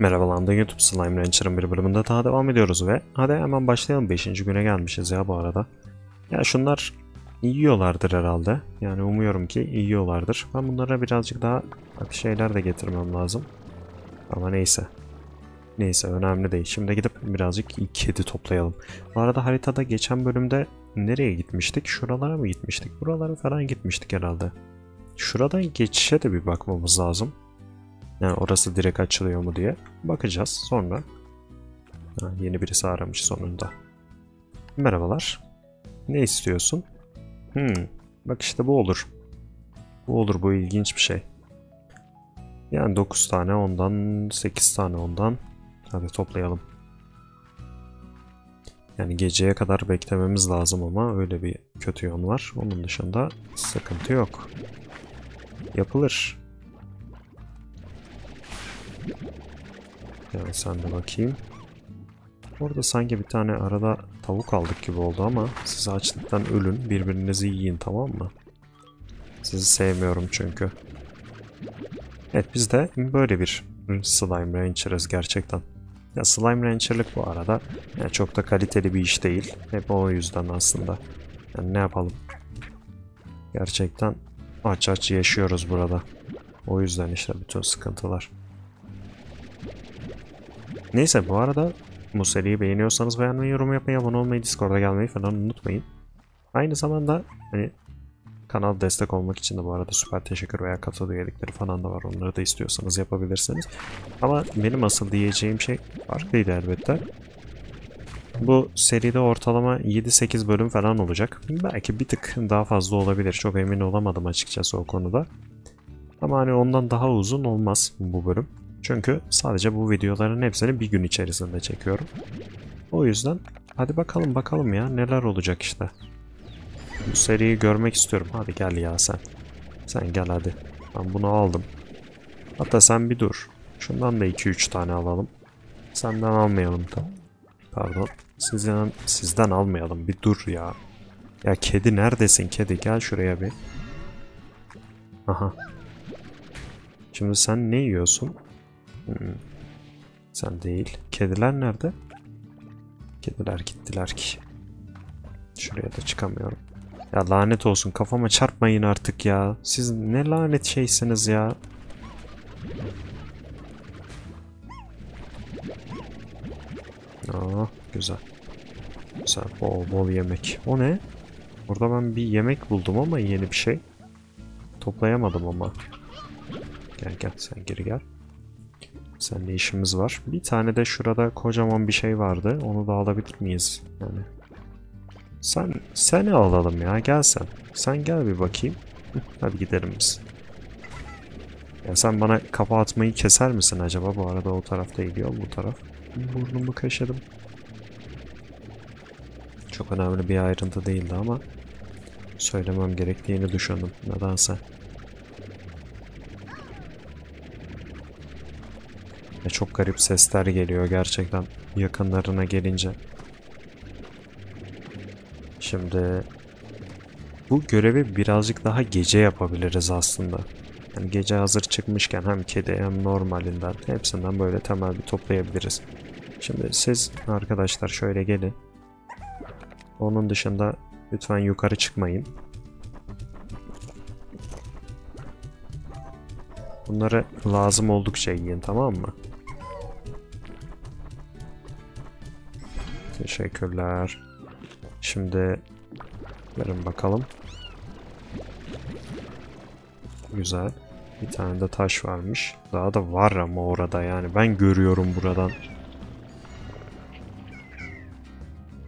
Merhabalar YouTube Slime Rancher'ın bir bölümünde daha devam ediyoruz ve hadi hemen başlayalım 5. güne gelmişiz ya bu arada. Ya şunlar yiyorlardır herhalde. Yani umuyorum ki yiyorlardır. Ben bunlara birazcık daha şeyler de getirmem lazım. Ama neyse. Neyse önemli değil. Şimdi gidip birazcık kedi toplayalım. Bu arada haritada geçen bölümde nereye gitmiştik? Şuralara mı gitmiştik? Buralara falan gitmiştik herhalde. Şuradan geçişe de bir bakmamız lazım. Yani orası direkt açılıyor mu diye. Bakacağız sonra. Ha, yeni birisi aramış sonunda. Merhabalar. Ne istiyorsun? Hmm, bak işte bu olur. Bu olur bu ilginç bir şey. Yani 9 tane ondan 8 tane ondan. Hadi toplayalım. Yani geceye kadar beklememiz lazım ama öyle bir kötü yön var. Onun dışında sıkıntı yok. Yapılır. Yani sen de bakayım. Orada sanki bir tane arada tavuk aldık gibi oldu ama siz açlıktan ölün birbirinizi yiyin tamam mı? Sizi sevmiyorum çünkü. Evet biz de böyle bir Slime Rancher'ız gerçekten. Ya Slime Rancher'lık bu arada yani çok da kaliteli bir iş değil. Hep o yüzden aslında. Yani ne yapalım? Gerçekten aç aç yaşıyoruz burada. O yüzden işte bütün sıkıntılar. Neyse bu arada bu seriyi beğeniyorsanız beğenmeyi, yorum yapmayı, abone olmayı, Discord'a gelmeyi falan unutmayın. Aynı zamanda hani kanal destek olmak için de bu arada süper teşekkür veya katıl üyelikleri falan da var. Onları da istiyorsanız yapabilirsiniz. Ama benim asıl diyeceğim şey farklıydı elbette. Bu seride ortalama 7-8 bölüm falan olacak. Belki bir tık daha fazla olabilir. Çok emin olamadım açıkçası o konuda. Ama hani ondan daha uzun olmaz bu bölüm. Çünkü sadece bu videoların hepsini bir gün içerisinde çekiyorum. O yüzden hadi bakalım bakalım ya neler olacak işte. Bu seriyi görmek istiyorum. Hadi gel ya sen. Sen gel hadi. Ben bunu aldım. Hatta sen bir dur. Şundan da 2-3 tane alalım. Senden almayalım da. Pardon. Sizden, sizden almayalım. Bir dur ya. Ya kedi neredesin kedi? Gel şuraya bir. Aha. Şimdi sen ne yiyorsun? Hmm. Sen değil. Kediler nerede? Kediler gittiler ki. Şuraya da çıkamıyorum. Ya lanet olsun kafama çarpmayın artık ya. Siz ne lanet şeysiniz ya. Aa, güzel. Güzel bol bol yemek. O ne? Burada ben bir yemek buldum ama yeni bir şey. Toplayamadım ama. Gel gel sen geri gel. Seninle işimiz var. Bir tane de şurada kocaman bir şey vardı. Onu da alabilir miyiz? Yani. Sen seni alalım ya. Gel sen. Sen gel bir bakayım. Hadi gidelim biz. Ya sen bana kafa atmayı keser misin acaba? Bu arada o tarafta gidiyor bu taraf. Burnumu kaşıdım. Çok önemli bir ayrıntı değildi ama söylemem gerektiğini düşündüm. Nedense. Ve çok garip sesler geliyor gerçekten yakınlarına gelince. Şimdi bu görevi birazcık daha gece yapabiliriz aslında. Yani gece hazır çıkmışken hem kedi hem normalinden hepsinden böyle temel bir toplayabiliriz. Şimdi siz arkadaşlar şöyle gelin. Onun dışında lütfen yukarı çıkmayın. Bunları lazım oldukça yiyin tamam mı? Teşekkürler. Şimdi verin bakalım. Güzel. Bir tane de taş varmış. Daha da var ama orada yani. Ben görüyorum buradan.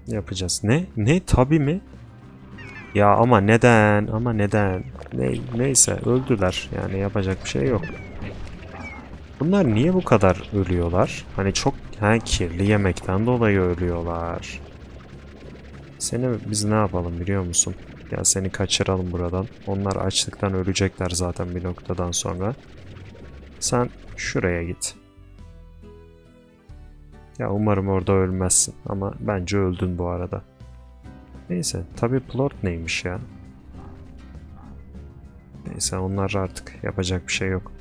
Yapacağız. Ne? Ne? Tabi mi? Ya ama neden? Ama neden? Ne, neyse öldüler. Yani yapacak bir şey yok. Bunlar niye bu kadar ölüyorlar? Hani çok ha, kirli yemekten dolayı ölüyorlar. Seni biz ne yapalım biliyor musun? Ya seni kaçıralım buradan. Onlar açlıktan ölecekler zaten bir noktadan sonra. Sen şuraya git. Ya umarım orada ölmezsin ama bence öldün bu arada. Neyse tabi plot neymiş ya. Neyse onlar artık yapacak bir şey yok.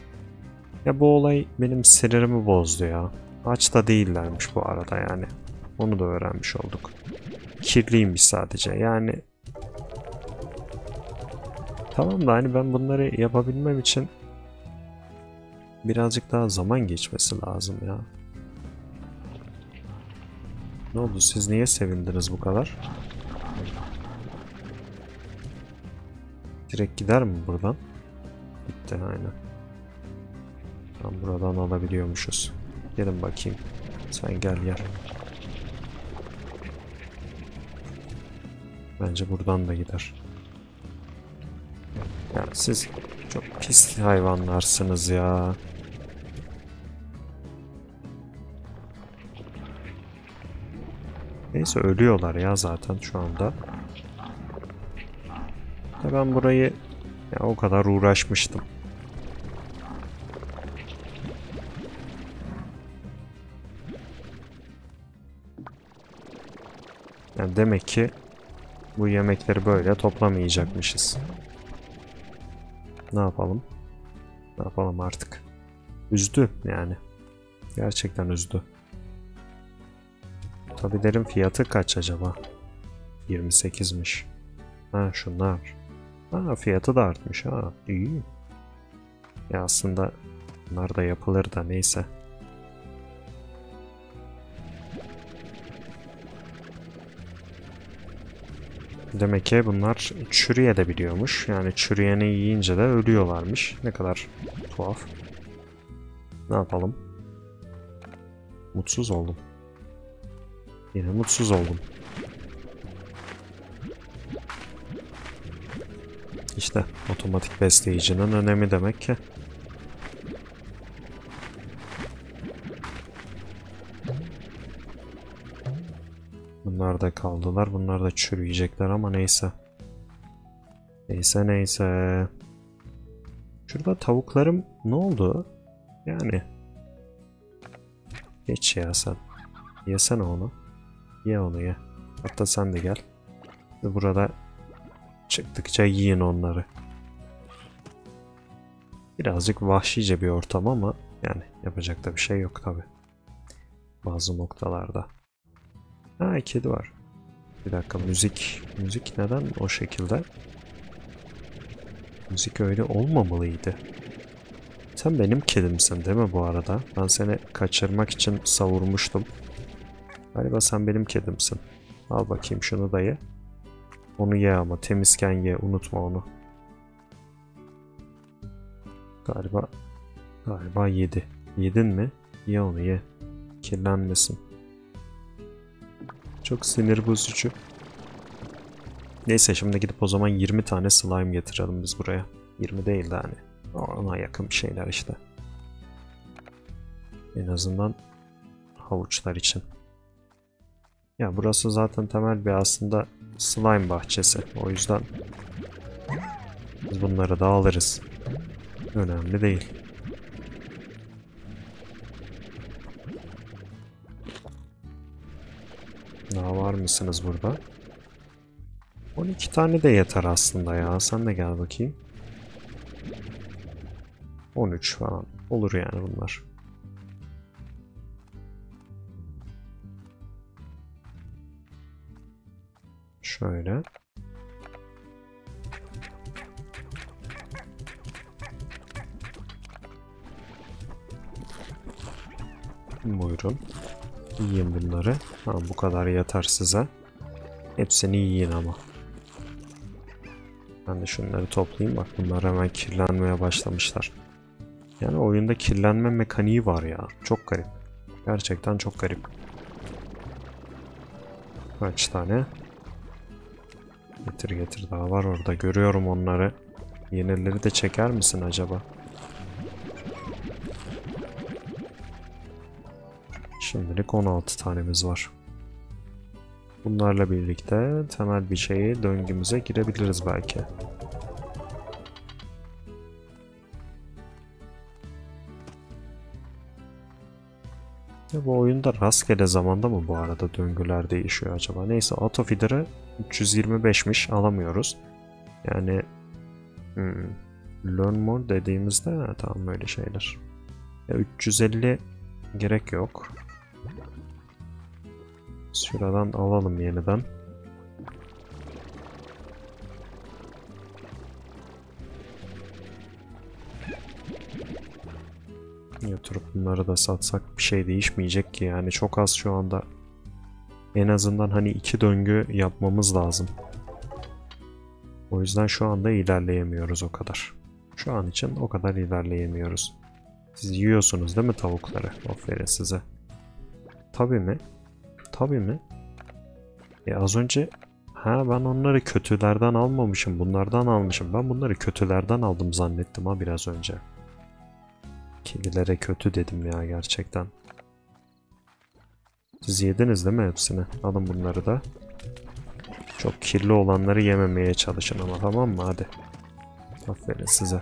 Ya bu olay benim sinirimi bozdu ya. Aç da değillermiş bu arada yani. Onu da öğrenmiş olduk. Kirliymiş sadece yani. Tamam da hani ben bunları yapabilmem için birazcık daha zaman geçmesi lazım ya. Ne oldu siz niye sevindiniz bu kadar? Direkt gider mi buradan? Gitti aynen. Tam buradan alabiliyormuşuz. Gelin bakayım. Sen gel gel. Bence buradan da gider. Ya siz çok pis hayvanlarsınız ya. Neyse ölüyorlar ya zaten şu anda. Da ben burayı ya o kadar uğraşmıştım. Demek ki bu yemekleri böyle toplamayacakmışız. Ne yapalım? Ne yapalım artık? Üzdü yani. Gerçekten üzdü. Tabilerin fiyatı kaç acaba? 28'miş. Ha şunlar. Ha fiyatı da artmış ha. İyi. Ya aslında bunlar da yapılır da neyse. Demek ki bunlar çürüye de biliyormuş. Yani çürüyeni yiyince de ölüyorlarmış. Ne kadar tuhaf. Ne yapalım? Mutsuz oldum. Yine mutsuz oldum. İşte otomatik besleyicinin önemi demek ki. Bunlar da kaldılar. Bunlar da çürüyecekler ama neyse. Neyse neyse. Şurada tavuklarım ne oldu? Yani. Geç ya sen. Yesene onu. Ye onu ye. Hatta sen de gel. Burada çıktıkça yiyin onları. Birazcık vahşice bir ortam ama yani yapacak da bir şey yok tabi. Bazı noktalarda. Ha kedi var. Bir dakika müzik. Müzik neden o şekilde? Müzik öyle olmamalıydı. Sen benim kedimsin değil mi bu arada? Ben seni kaçırmak için savurmuştum. Galiba sen benim kedimsin. Al bakayım şunu da ye. Onu ye ama temizken ye unutma onu. Galiba galiba yedi. Yedin mi? Ye onu ye. Kirlenmesin. Çok sinir bozucu. Neyse şimdi gidip o zaman 20 tane slime getirelim biz buraya. 20 değil de hani. Ona yakın bir şeyler işte. En azından havuçlar için. Ya burası zaten temel bir aslında slime bahçesi. O yüzden biz bunları da alırız. Önemli değil. Daha var mısınız burada? 12 tane de yeter aslında ya. Sen de gel bakayım. 13 falan. Olur yani bunlar. Şöyle. Buyurun. Yiyin bunları. Tamam bu kadar yeter size. Hepsini yiyin ama. Ben de şunları toplayayım. Bak bunlar hemen kirlenmeye başlamışlar. Yani oyunda kirlenme mekaniği var ya. Çok garip. Gerçekten çok garip. Kaç tane? Getir getir daha var orada. Görüyorum onları. Yenileri de çeker misin acaba? Şimdilik 16 tanemiz var. Bunlarla birlikte temel bir şeyi döngümüze girebiliriz belki. Ya bu oyunda rastgele zamanda mı bu arada döngüler değişiyor acaba? Neyse auto feeder'ı 325'miş alamıyoruz. Yani hmm, learn more dediğimizde tamam böyle şeyler. Ya 350 gerek yok. Şuradan alalım yeniden. Götürüp bunları da satsak bir şey değişmeyecek ki yani çok az şu anda. En azından hani iki döngü yapmamız lazım. O yüzden şu anda ilerleyemiyoruz o kadar. Şu an için o kadar ilerleyemiyoruz. Siz yiyorsunuz değil mi tavukları? Aferin size. Tabii mi? Tabii mi? E az önce ha ben onları kötülerden almamışım. Bunlardan almışım. Ben bunları kötülerden aldım zannettim ha biraz önce. Kedilere kötü dedim ya gerçekten. Siz yediniz değil mi hepsini? Alın bunları da. Çok kirli olanları yememeye çalışın ama tamam mı? Hadi. Aferin size.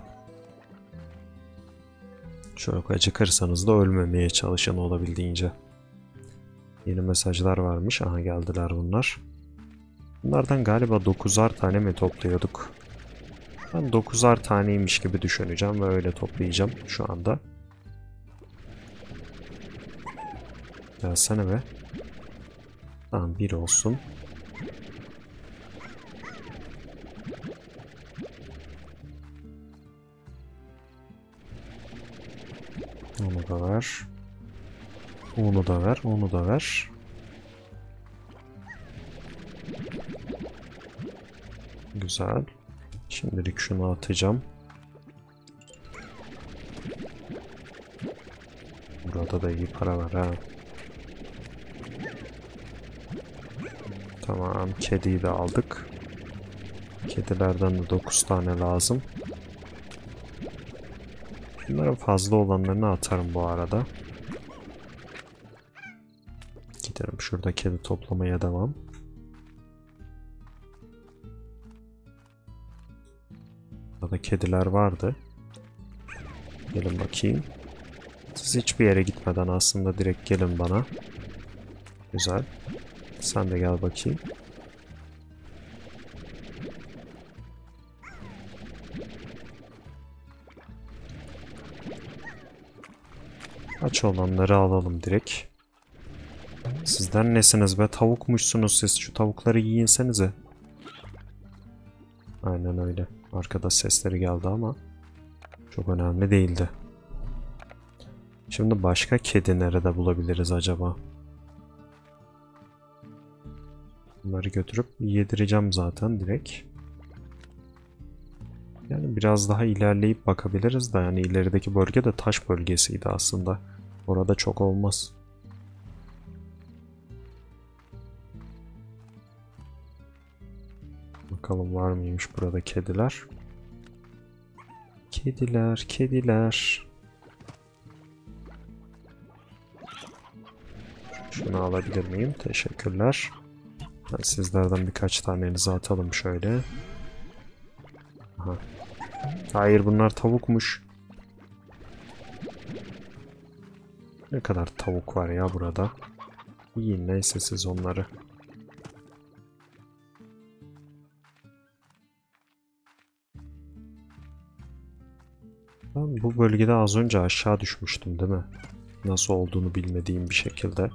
Çok acıkırsanız da ölmemeye çalışın olabildiğince. Yeni mesajlar varmış. Aha geldiler bunlar. Bunlardan galiba 9'ar tane mi topluyorduk? Ben 9'ar taneymiş gibi düşüneceğim ve öyle toplayacağım şu anda. Gelsene be. Tamam bir olsun. Onu da. Onu da ver, onu da ver. Güzel. Şimdilik şunu atacağım. Burada da iyi para var ha. Tamam, kediyi de aldık. Kedilerden de 9 tane lazım. Bunların fazla olanlarını atarım bu arada. Giderim şurada kedi toplamaya devam. Burada kediler vardı. Gelin bakayım. Siz hiçbir yere gitmeden aslında direkt gelin bana. Güzel. Sen de gel bakayım. Aç olanları alalım direkt. Sizler nesiniz be? Tavukmuşsunuz siz. Şu tavukları yiyinsenize. Aynen öyle. Arkada sesleri geldi ama çok önemli değildi. Şimdi başka kedi nerede bulabiliriz acaba? Bunları götürüp yedireceğim zaten direkt. Yani biraz daha ilerleyip bakabiliriz da yani ilerideki bölge de taş bölgesiydi aslında. Orada çok olmaz. Bakalım var mıymış burada kediler. Kediler, kediler. Şunu alabilir miyim? Teşekkürler. Ben sizlerden birkaç tanenizi atalım şöyle. Aha. Hayır bunlar tavukmuş. Ne kadar tavuk var ya burada. İyi neyse siz onları. Ben bu bölgede az önce aşağı düşmüştüm değil mi? Nasıl olduğunu bilmediğim bir şekilde.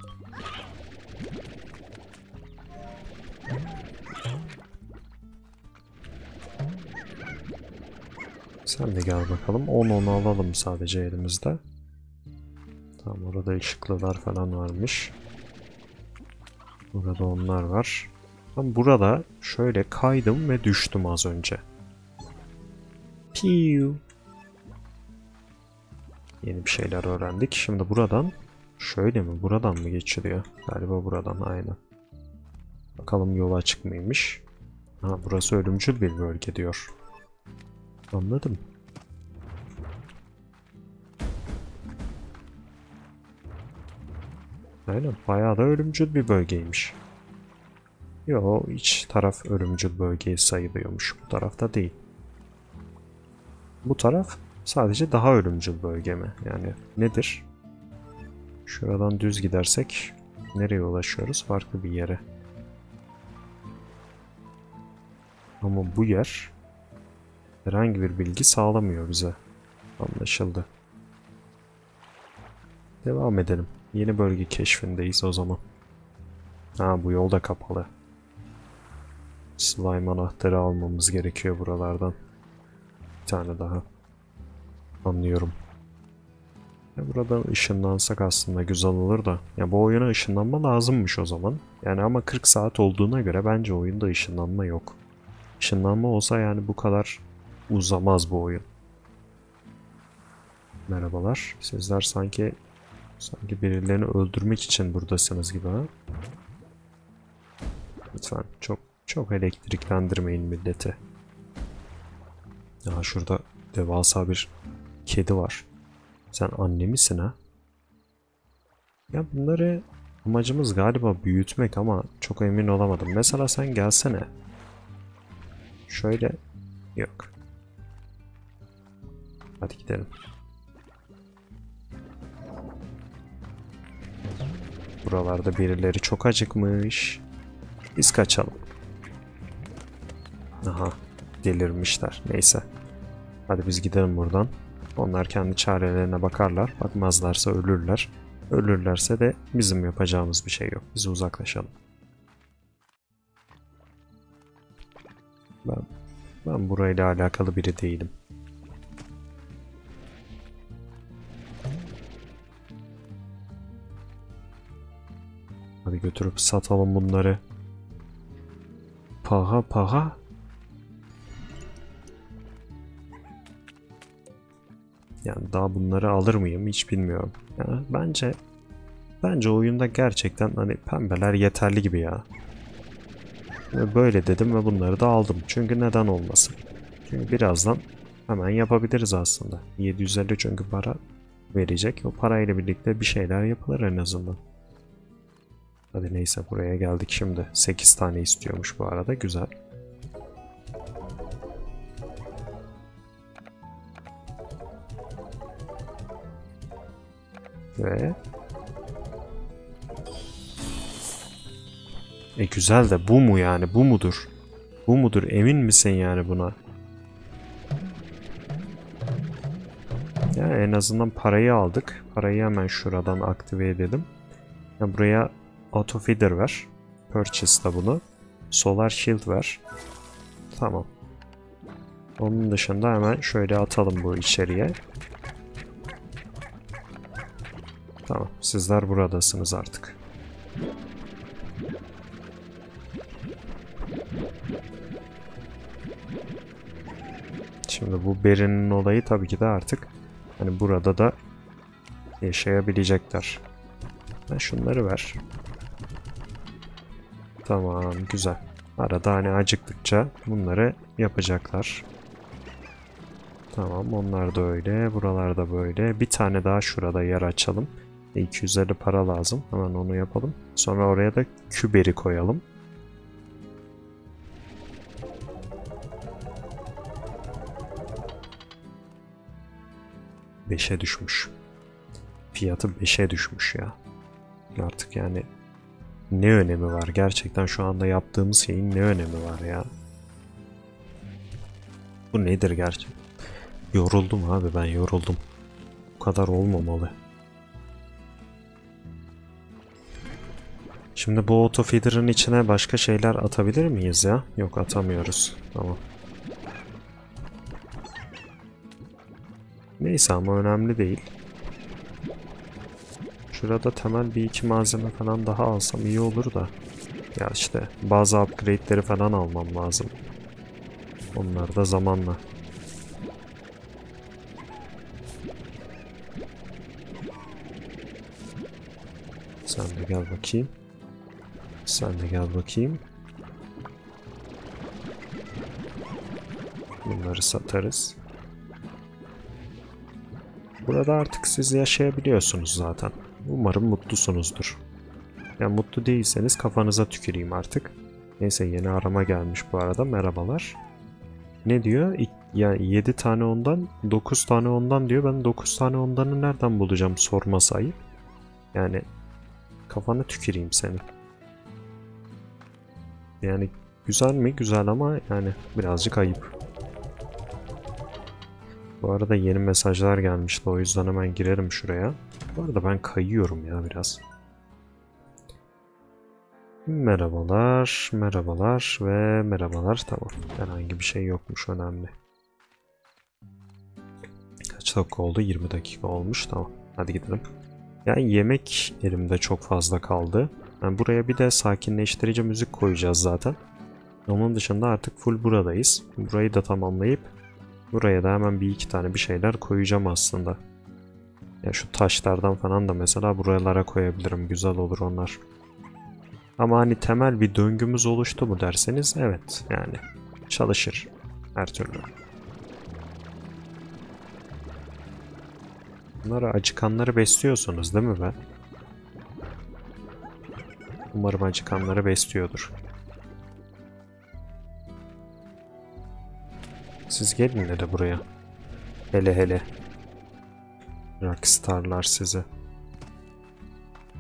Sen de gel bakalım. 10 10 alalım sadece elimizde. Tamam orada ışıklılar falan varmış. Burada onlar var. Ben burada şöyle kaydım ve düştüm az önce. Piu. Yeni bir şeyler öğrendik. Şimdi buradan şöyle mi? Buradan mı geçiliyor? Galiba buradan aynen. Bakalım yol açık? Ha burası ölümcül bir bölge diyor. Anladım. Aynen bayağı da ölümcül bir bölgeymiş. Yo iç taraf ölümcül bölgeye sayılıyormuş. Bu tarafta değil. Bu taraf sadece daha ölümcül bölge mi? Yani nedir? Şuradan düz gidersek nereye ulaşıyoruz? Farklı bir yere. Ama bu yer herhangi bir bilgi sağlamıyor bize. Anlaşıldı. Devam edelim. Yeni bölge keşfindeyiz o zaman. Ha bu yol da kapalı. Slime anahtarı almamız gerekiyor buralardan. Bir tane daha. Anlıyorum. Ya buradan ışınlansak aslında güzel olur da. Ya bu oyuna ışınlanma lazımmış o zaman. Yani ama 40 saat olduğuna göre bence oyunda ışınlanma yok. Işınlanma olsa yani bu kadar uzamaz bu oyun. Merhabalar. Sizler sanki sanki birilerini öldürmek için buradasınız gibi ha. Lütfen çok çok elektriklendirmeyin milleti. Ya şurada devasa bir kedi var. Sen anne misin ha? Ya bunları amacımız galiba büyütmek ama çok emin olamadım. Mesela sen gelsene. Şöyle yok. Hadi gidelim. Buralarda birileri çok acıkmış. Biz kaçalım. Aha delirmişler. Neyse. Hadi biz gidelim buradan. Onlar kendi çarelerine bakarlar. Bakmazlarsa ölürler. Ölürlerse de bizim yapacağımız bir şey yok. Biz uzaklaşalım. Ben, ben burayla alakalı biri değilim. Hadi götürüp satalım bunları. Paha paha. Yani daha bunları alır mıyım hiç bilmiyorum. Yani bence bence oyunda gerçekten hani pembeler yeterli gibi ya. Ve böyle dedim ve bunları da aldım. Çünkü neden olmasın? Çünkü birazdan hemen yapabiliriz aslında. 750 çünkü para verecek. O parayla birlikte bir şeyler yapılır en azından. Hadi neyse buraya geldik şimdi. 8 tane istiyormuş bu arada. Güzel. Ve E güzel de bu mu yani? Bu mudur? Bu mudur? Emin misin yani buna? Ya en azından parayı aldık. Parayı hemen şuradan aktive edelim. Ya buraya auto feeder ver. Purchase da bunu. Solar shield ver. Tamam. Onun dışında hemen şöyle atalım bu içeriye. Tamam. Sizler buradasınız artık. Şimdi bu Beri'nin olayı tabii ki de artık hani burada da yaşayabilecekler. Ben şunları ver. Tamam güzel. Arada hani acıktıkça bunları yapacaklar. Tamam onlar da öyle. Buralarda böyle. Bir tane daha şurada yer açalım. 250 para lazım. Hemen onu yapalım. Sonra oraya da küberi koyalım. Beşe düşmüş. Fiyatı 5'e düşmüş ya. Artık yani ne önemi var? Gerçekten şu anda yaptığımız şeyin ne önemi var ya? Bu nedir gerçek? Yoruldum abi ben yoruldum. Bu kadar olmamalı. Şimdi bu auto içine başka şeyler atabilir miyiz ya? Yok atamıyoruz. Tamam. Neyse ama önemli değil. Şurada temel bir iki malzeme falan daha alsam iyi olur da. Ya işte bazı upgrade'leri falan almam lazım. Onlar da zamanla. Sen de gel bakayım. Sen de gel bakayım. Bunları satarız. Burada artık siz yaşayabiliyorsunuz zaten. Umarım mutlusunuzdur. Ya mutlu değilseniz kafanıza tüküreyim artık. Neyse yeni arama gelmiş bu arada. Merhabalar. Ne diyor? Ya 7 tane ondan 9 tane ondan diyor. Ben 9 tane ondanı nereden bulacağım sorma ayıp. Yani kafanı tüküreyim seni. Yani güzel mi? Güzel ama yani birazcık ayıp. Bu arada yeni mesajlar gelmişti o yüzden hemen girerim şuraya. Bu arada ben kayıyorum ya biraz. Merhabalar, merhabalar ve merhabalar. Tamam. Herhangi bir şey yokmuş önemli. Kaç dakika oldu? 20 dakika olmuş. Tamam. Hadi gidelim. Yani yemek elimde çok fazla kaldı. Yani buraya bir de sakinleştirici müzik koyacağız zaten. Onun dışında artık full buradayız. Burayı da tamamlayıp buraya da hemen bir iki tane bir şeyler koyacağım aslında. Ya şu taşlardan falan da mesela buralara koyabilirim. Güzel olur onlar. Ama hani temel bir döngümüz oluştu mu derseniz evet yani çalışır her türlü. Bunları acıkanları besliyorsunuz değil mi be? Umarım acıkanları besliyordur. Siz gelin de buraya. Hele hele. Rockstarlar size.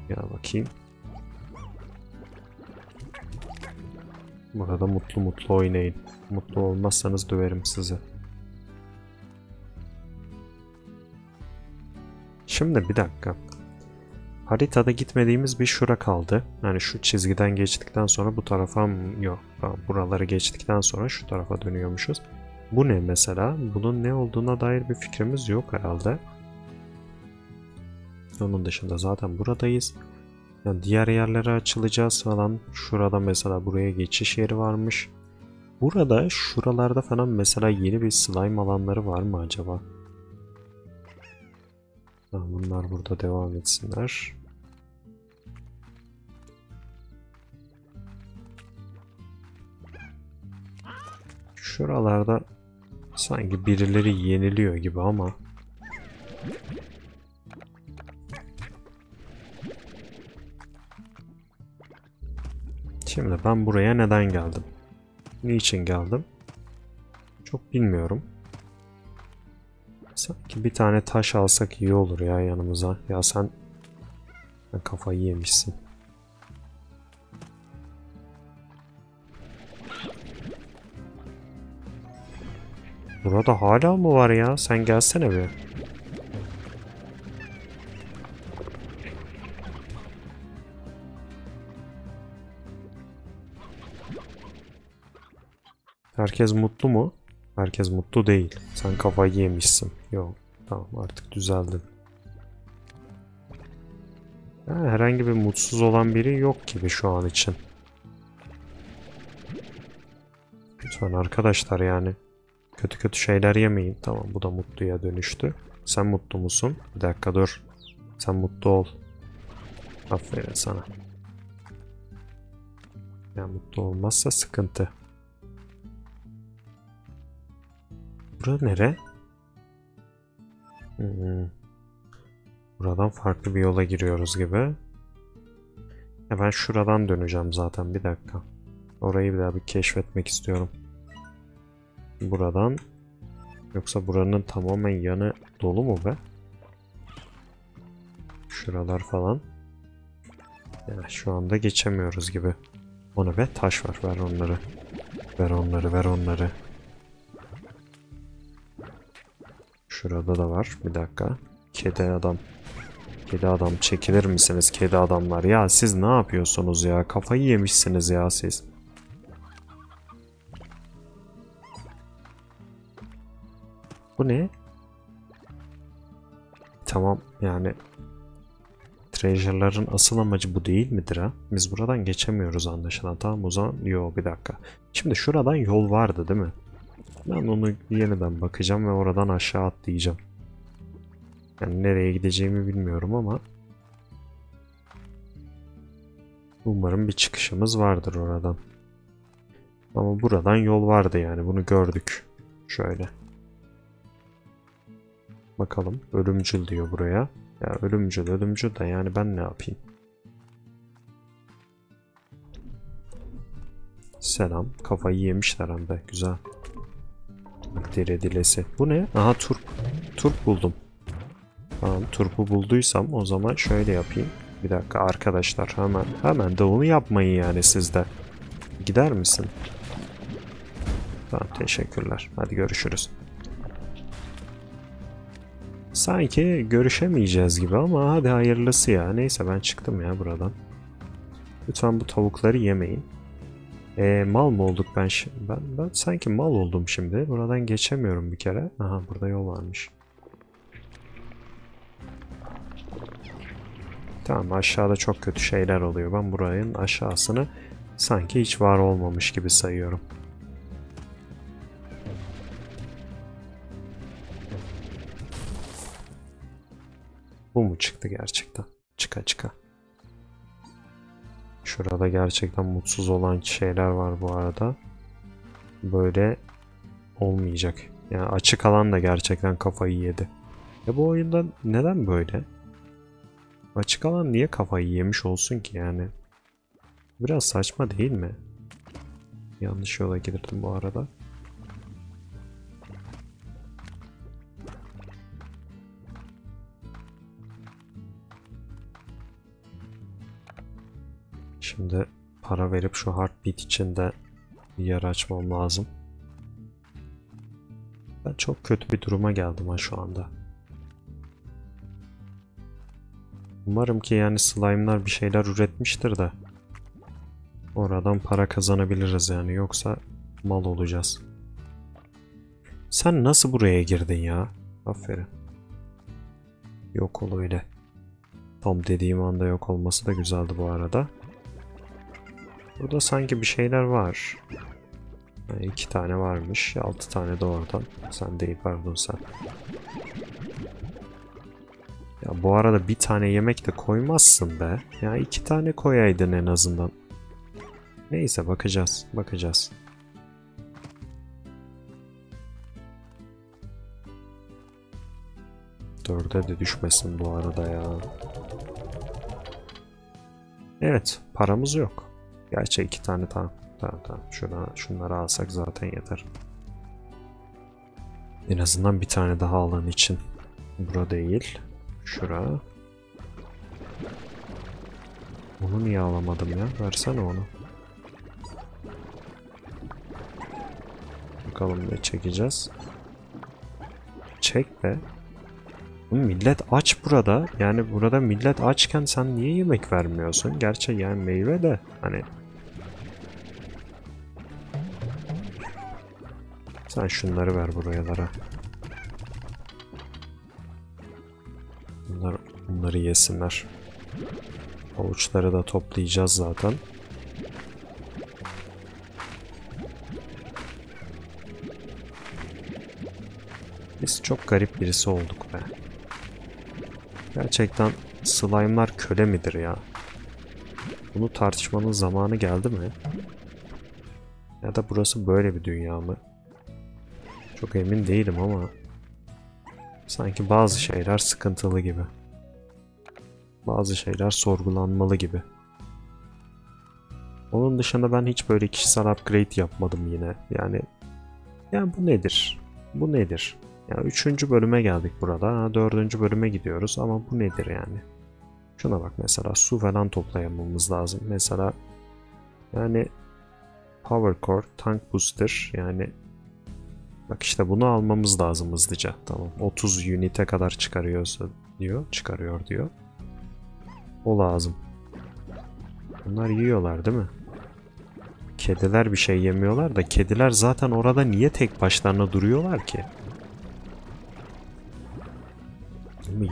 Ya bakayım. Burada mutlu mutlu oynayın. Mutlu olmazsanız döverim sizi. Şimdi bir dakika. Haritada gitmediğimiz bir şura kaldı. Yani şu çizgiden geçtikten sonra bu tarafa? Yok. Buraları geçtikten sonra şu tarafa dönüyormuşuz. Bu ne mesela? Bunun ne olduğuna dair bir fikrimiz yok herhalde. Onun dışında zaten buradayız. Yani diğer yerlere açılacağız falan. Şurada mesela buraya geçiş yeri varmış. Burada şuralarda falan mesela yeni bir slime alanları var mı acaba? Bunlar burada devam etsinler. Şuralarda sanki birileri yeniliyor gibi ama Şimdi ben buraya neden geldim? Niçin geldim? Çok bilmiyorum. Sanki bir tane taş alsak iyi olur ya yanımıza. Ya sen, sen kafayı yemişsin. Burada hala mı var ya? Sen gelsene bir. Herkes mutlu mu? Herkes mutlu değil. Sen kafayı yemişsin. Yok. Tamam artık düzeldin. Ha, herhangi bir mutsuz olan biri yok gibi şu an için. Lütfen arkadaşlar yani. Kötü kötü şeyler yemeyin. Tamam bu da mutluya dönüştü. Sen mutlu musun? Bir dakika dur. Sen mutlu ol. Aferin sana. Ya mutlu olmazsa sıkıntı. Bura nere? Hmm. Buradan farklı bir yola giriyoruz gibi. Ya ben şuradan döneceğim zaten bir dakika. Orayı bir daha bir keşfetmek istiyorum. Buradan. Yoksa buranın tamamen yanı dolu mu be? Şuralar falan. Ya şu anda geçemiyoruz gibi. Ona be taş var ver onları. Ver onları ver onları. Şurada da var. Bir dakika. Kedi adam. Kedi adam çekilir misiniz kedi adamlar? Ya siz ne yapıyorsunuz ya? Kafayı yemişsiniz ya siz. Bu ne? Tamam yani Treasure'ların asıl amacı bu değil midir ha? Biz buradan geçemiyoruz anlaşılan. Tamam o zaman yo bir dakika. Şimdi şuradan yol vardı değil mi? Ben onu yeniden bakacağım ve oradan aşağı atlayacağım. Yani nereye gideceğimi bilmiyorum ama umarım bir çıkışımız vardır oradan. Ama buradan yol vardı yani bunu gördük. Şöyle. Bakalım ölümcül diyor buraya. Ya ölümcül ölümcül de yani ben ne yapayım? Selam. Kafayı yemişler hem de. Güzel. Dere dilesi. Bu ne? Aha turp. Turp buldum. Tamam turpu bulduysam o zaman şöyle yapayım. Bir dakika arkadaşlar hemen hemen de yapmayın yani sizde. Gider misin? Tamam teşekkürler. Hadi görüşürüz. Sanki görüşemeyeceğiz gibi ama hadi hayırlısı ya. Neyse ben çıktım ya buradan. Lütfen bu tavukları yemeyin. E, mal mı olduk ben, ben ben sanki mal oldum şimdi. Buradan geçemiyorum bir kere. Aha burada yol varmış. Tamam aşağıda çok kötü şeyler oluyor. Ben buranın aşağısını sanki hiç var olmamış gibi sayıyorum. Bu mu çıktı gerçekten? Çıka çıka. Şurada gerçekten mutsuz olan şeyler var bu arada. Böyle olmayacak. Yani açık alan da gerçekten kafayı yedi. Ya bu oyunda neden böyle? Açık alan niye kafayı yemiş olsun ki yani? Biraz saçma değil mi? Yanlış yola girdim bu arada. Şimdi para verip şu heartbeat için de bir yer açmam lazım. Ben çok kötü bir duruma geldim ha şu anda. Umarım ki yani slime'lar bir şeyler üretmiştir de oradan para kazanabiliriz yani yoksa mal olacağız. Sen nasıl buraya girdin ya? Aferin. Yok ol. Tam dediğim anda yok olması da güzeldi bu arada. Burada sanki bir şeyler var. Yani iki tane varmış. Altı tane de oradan. Sen değil pardon sen. Ya bu arada bir tane yemek de koymazsın be. Ya iki tane koyaydın en azından. Neyse bakacağız. Bakacağız. Dörde de düşmesin bu arada ya. Evet paramız yok. Gerçi iki tane tamam. Tamam tamam. Şuna, şunları alsak zaten yeter. En azından bir tane daha alan için. Bura değil. Şura. Onu niye alamadım ya? Versene onu. Bakalım ne çekeceğiz. Çek be. Millet aç burada. Yani burada millet açken sen niye yemek vermiyorsun? Gerçi yani meyve de hani Sen şunları ver buralara. Bunlar, bunları yesinler. Avuçları da toplayacağız zaten. Biz çok garip birisi olduk be. Gerçekten slime'lar köle midir ya? Bunu tartışmanın zamanı geldi mi? Ya da burası böyle bir dünya mı? Çok emin değilim ama sanki bazı şeyler sıkıntılı gibi. Bazı şeyler sorgulanmalı gibi. Onun dışında ben hiç böyle kişisel upgrade yapmadım yine. Yani yani bu nedir? Bu nedir? Ya yani üçüncü bölüme geldik burada. Dördüncü bölüme gidiyoruz ama bu nedir yani? Şuna bak mesela su falan toplayamamız lazım. Mesela yani Power Core, Tank Booster yani Bak işte bunu almamız lazım hızlıca. Tamam. 30 unit'e kadar çıkarıyorsa diyor. Çıkarıyor diyor. O lazım. Bunlar yiyorlar değil mi? Kediler bir şey yemiyorlar da kediler zaten orada niye tek başlarına duruyorlar ki?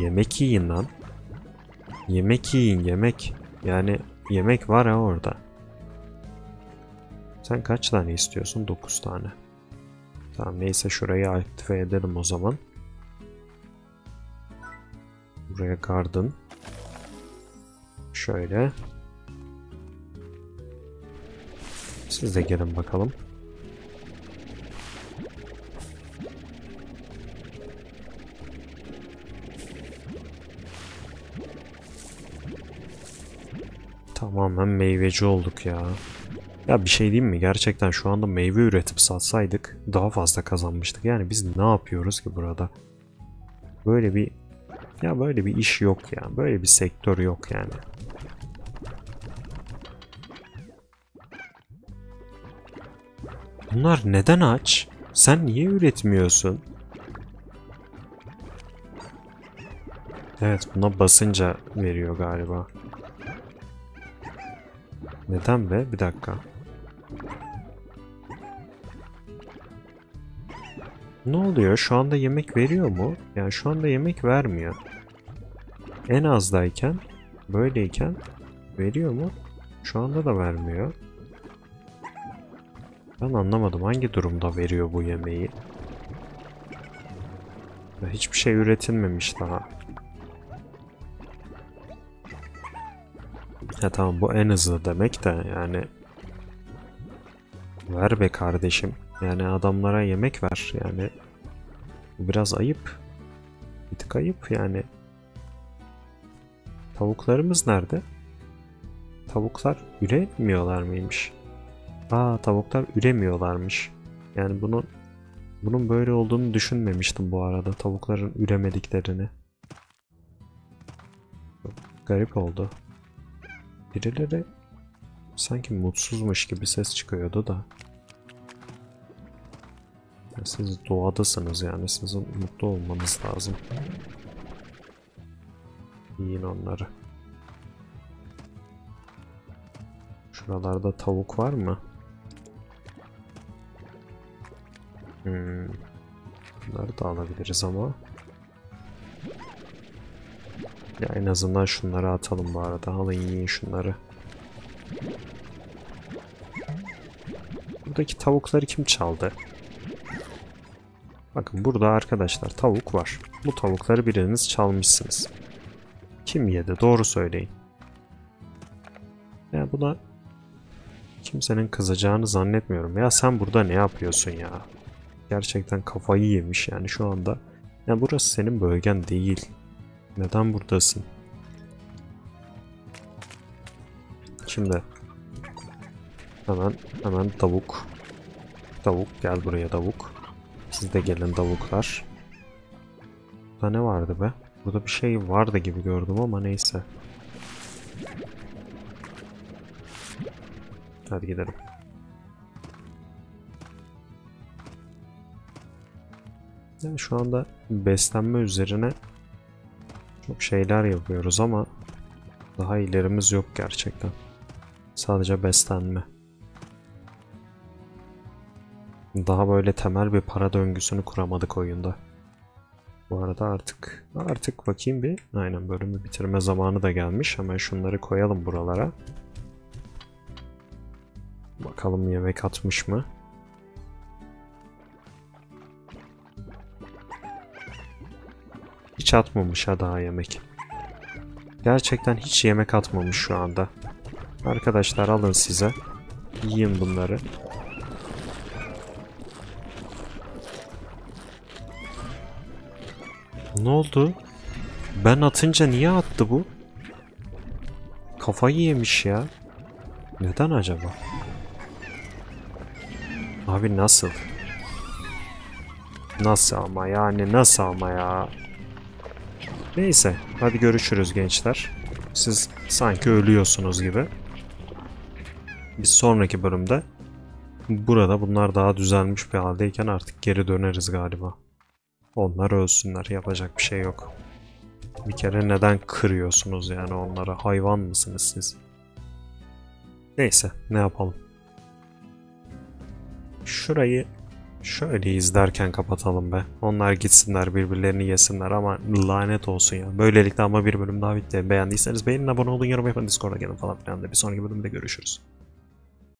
Yemek yiyin lan. Yemek yiyin yemek. Yani yemek var ha orada. Sen kaç tane istiyorsun? 9 tane. Tamam neyse şurayı aktive edelim o zaman. Buraya garden. Şöyle. Siz de gelin bakalım. Tamamen meyveci olduk ya. Ya bir şey diyeyim mi? Gerçekten şu anda meyve üretip satsaydık daha fazla kazanmıştık. Yani biz ne yapıyoruz ki burada? Böyle bir ya böyle bir iş yok ya. Böyle bir sektör yok yani. Bunlar neden aç? Sen niye üretmiyorsun? Evet buna basınca veriyor galiba. Neden be? Bir dakika. Ne oluyor? Şu anda yemek veriyor mu? Yani şu anda yemek vermiyor. En azdayken, böyleyken veriyor mu? Şu anda da vermiyor. Ben anlamadım hangi durumda veriyor bu yemeği. Hiçbir şey üretilmemiş daha. Ya tamam bu en hızlı demek de yani ver be kardeşim. Yani adamlara yemek ver yani. Bu biraz ayıp. Bir tık ayıp yani. Tavuklarımız nerede? Tavuklar üremiyorlar mıymış? Aa tavuklar üremiyorlarmış. Yani bunun bunun böyle olduğunu düşünmemiştim bu arada. Tavukların üremediklerini. Çok garip oldu. Birileri sanki mutsuzmuş gibi ses çıkıyordu da. Siz doğadasınız yani sizin mutlu olmanız lazım. Yiyin onları. Şuralarda tavuk var mı? Hmm. Bunları da alabiliriz ama. Ya en azından şunları atalım bu arada. Alın yiyin şunları. Buradaki tavukları kim çaldı? Bakın burada arkadaşlar tavuk var. Bu tavukları biriniz çalmışsınız. Kim yedi? Doğru söyleyin. Ya buna kimsenin kızacağını zannetmiyorum. Ya sen burada ne yapıyorsun ya? Gerçekten kafayı yemiş yani şu anda. Ya burası senin bölgen değil. Neden buradasın? Şimdi hemen hemen tavuk. Tavuk gel buraya tavuk. Siz de gelin tavuklar. Burada ne vardı be? Burada bir şey vardı gibi gördüm ama neyse. Hadi gidelim. Yani şu anda beslenme üzerine çok şeyler yapıyoruz ama daha ilerimiz yok gerçekten. Sadece beslenme. Daha böyle temel bir para döngüsünü kuramadık oyunda. Bu arada artık artık bakayım bir. Aynen bölümü bitirme zamanı da gelmiş. Hemen şunları koyalım buralara. Bakalım yemek atmış mı? Hiç atmamış ha daha yemek. Gerçekten hiç yemek atmamış şu anda. Arkadaşlar alın size. Yiyin bunları. Ne oldu? Ben atınca niye attı bu? Kafayı yemiş ya. Neden acaba? Abi nasıl? Nasıl ama yani nasıl ama ya? Neyse hadi görüşürüz gençler. Siz sanki ölüyorsunuz gibi. Bir sonraki bölümde burada bunlar daha düzelmiş bir haldeyken artık geri döneriz galiba. Onlar ölsünler yapacak bir şey yok. Bir kere neden kırıyorsunuz yani onlara? Hayvan mısınız siz? Neyse ne yapalım. Şurayı şöyle izlerken kapatalım be. Onlar gitsinler birbirlerini yesinler ama lanet olsun ya. Böylelikle ama bir bölüm daha bitti. Beğendiyseniz beğenin abone olun yorum yapın discord'a gelin falan filan da bir sonraki bölümde görüşürüz.